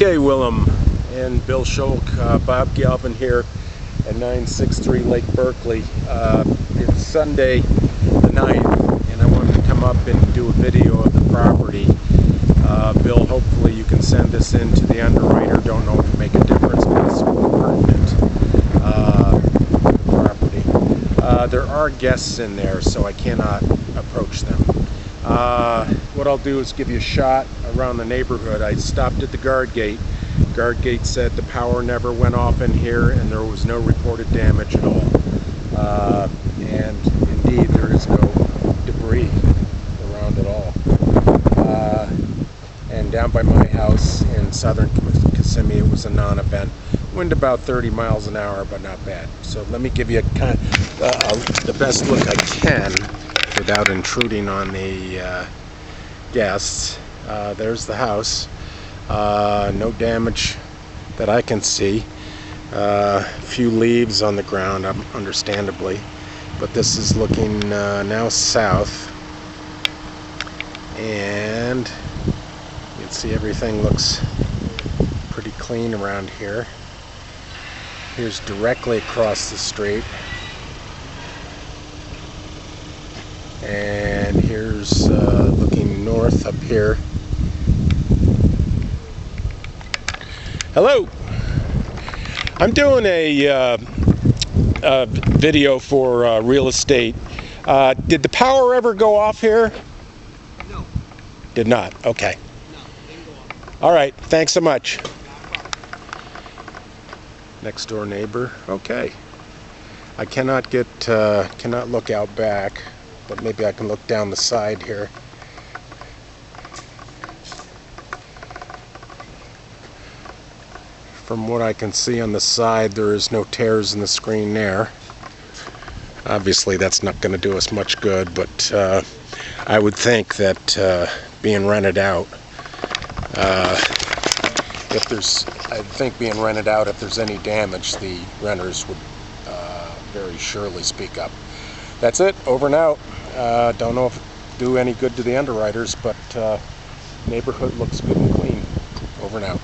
Okay, Willem and Bill Scholk, uh, Bob Galvin here at 963 Lake Berkley. Uh, it's Sunday the 9th, and I wanted to come up and do a video of the property. Uh, Bill, hopefully you can send this in to the underwriter. Don't know if it make a difference, but it's pertinent uh, property. Uh, there are guests in there, so I cannot approach them. Uh, what I'll do is give you a shot around the neighborhood. I stopped at the guard gate. Guard gate said the power never went off in here and there was no reported damage at all. Uh, and indeed, there is no debris around at all. Uh, and down by my house in southern Kissimmee, it was a non-event. Wind about 30 miles an hour, but not bad. So let me give you a kind uh, the best look I can without intruding on the uh, guests. Uh, there's the house. Uh, no damage that I can see. A few leaves on the ground, understandably. But this is looking uh, now south. And you can see everything looks pretty clean around here. Here's directly across the street. And here's uh, looking north up here. Hello! I'm doing a, uh, a video for uh, real estate. Uh, did the power ever go off here? No. Did not. Okay. No, didn't go off. All right. Thanks so much. Next door neighbor. Okay. I cannot get uh, cannot look out back but maybe I can look down the side here. From what I can see on the side, there is no tears in the screen there. Obviously, that's not going to do us much good, but uh, I would think that uh, being rented out, uh, if there's, I think being rented out, if there's any damage, the renters would uh, very surely speak up. That's it. Over and out. Uh, don't know if it do any good to the underwriters, but uh, neighborhood looks good and clean. Over out.